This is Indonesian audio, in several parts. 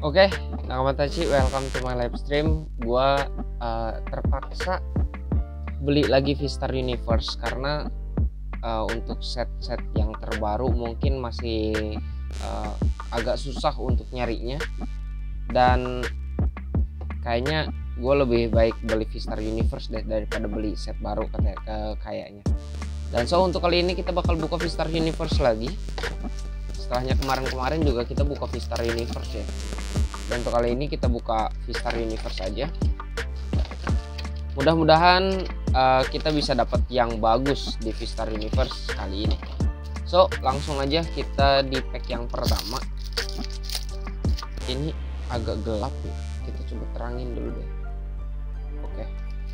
Oke, Nakamatachi, welcome to my live stream. Gua uh, terpaksa beli lagi Vistar Universe karena uh, untuk set-set yang terbaru mungkin masih uh, agak susah untuk nyarinya dan kayaknya gue lebih baik beli Vistar Universe deh daripada beli set baru kayaknya. Dan so untuk kali ini kita bakal buka Vistar Universe lagi. Setelahnya kemarin-kemarin juga kita buka Vistar Universe ya untuk kali ini kita buka Vistar Universe aja. Mudah-mudahan uh, kita bisa dapat yang bagus di Vistar Universe kali ini. So langsung aja kita di pack yang pertama. Ini agak gelap ya kita coba terangin dulu deh. Oke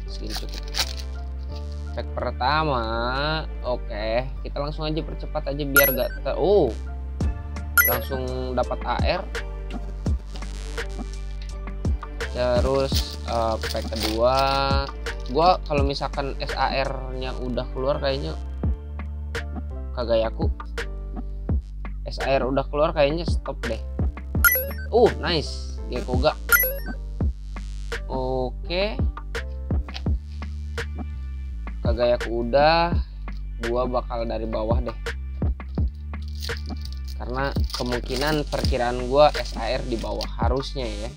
segini cukup. Pack pertama oke. Kita langsung aja percepat aja biar gak ter oh langsung dapat AR terus uh, pack kedua gue kalau misalkan SAR nya udah keluar kayaknya kagak yaku. SAR udah keluar kayaknya stop deh. Uh nice. Gekoga oke. Kagak yaku udah. Gua bakal dari bawah deh. Karena kemungkinan perkiraan gua SAR di bawah harusnya ya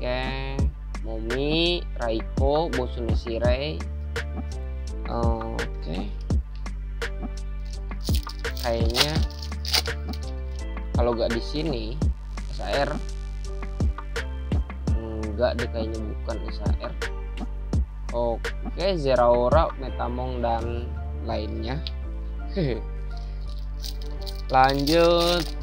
Oke, Momi, Raiko, Bosuni Sirei. Oke. Kayaknya kalau gak di sini SAR enggak deh kayaknya bukan SAR. Oke, Zeraora, Metamong dan lainnya. Lanjut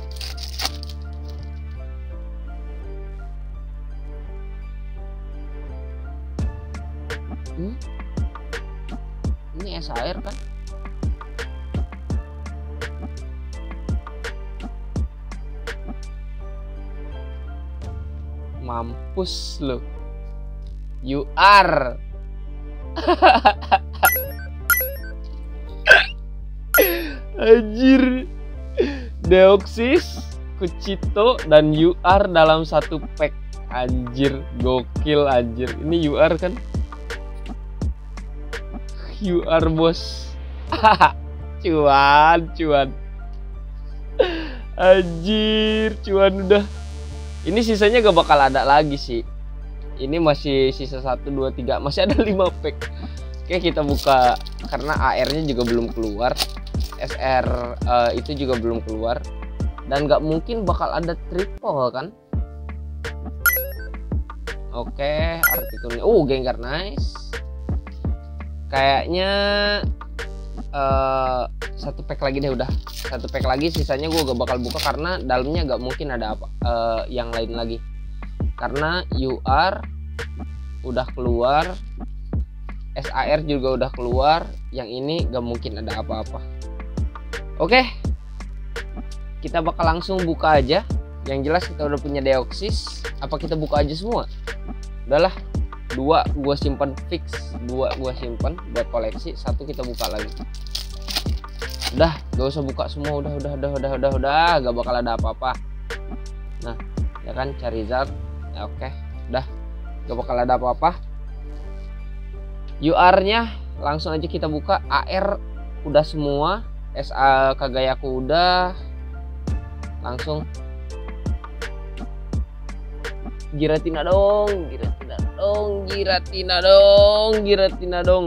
hmm? ini es air kan? Mampus lo you are. Anjir. Deoksis kucito dan UR dalam satu pack. Anjir gokil anjir. Ini UR kan you are bos cuan cuan. Anjir cuan udah. Ini sisanya gak bakal ada lagi sih. Ini masih sisa 1 2 3 masih ada 5 pack. Oke kita buka karena AR nya juga belum keluar. SR uh, eh, itu juga belum keluar. Dan gak mungkin bakal ada triple kan? Oke artikelnya oh Gengar nice kayaknya uh, satu pack lagi deh udah. Satu pack lagi sisanya gue gak bakal buka karena dalamnya gak mungkin ada apa uh, yang lain lagi. Karena UR udah keluar SAR juga udah keluar yang ini gak mungkin ada apa-apa. Oke kita bakal langsung buka aja. Yang jelas kita udah punya deoksis apa kita buka aja semua? Udahlah dua gue simpan fix. Dua gue simpan buat koleksi satu kita buka lagi. Udah gak usah buka semua. Udah udah udah udah udah udah. Gak bakal ada apa-apa. Nah ya kan cari zat. Ya oke. Udah gak bakal ada apa-apa. UR nya langsung aja kita buka. AR udah semua. SA Kagayaku udah. Langsung Giratina dong Giratina dong Giratina dong Giratina dong.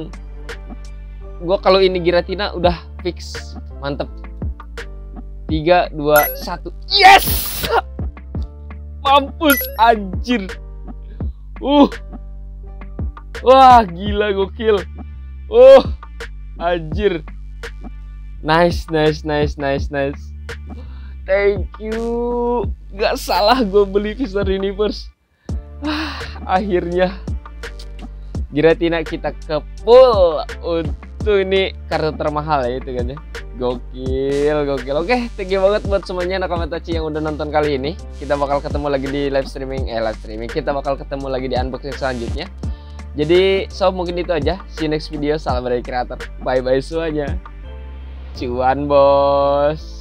Gue kalau ini Giratina udah fix. Mantep. 3 2 1 yes! Mampus anjir. Uh. Wah gila gokil. Uh anjir. Nice nice nice nice nice. Thank you. Gak salah gue beli Visor Universe akhirnya Giratina kita ke full untuk ini kartu termahal ya itu kan ya. Gokil gokil. Oke thank you banget buat semuanya Nakamatachi yang udah nonton kali ini. Kita bakal ketemu lagi di live streaming eh live streaming. Kita bakal ketemu lagi di unboxing selanjutnya. Jadi so mungkin itu aja. See you next video. Salam dari kreator bye bye semuanya. Cuan bos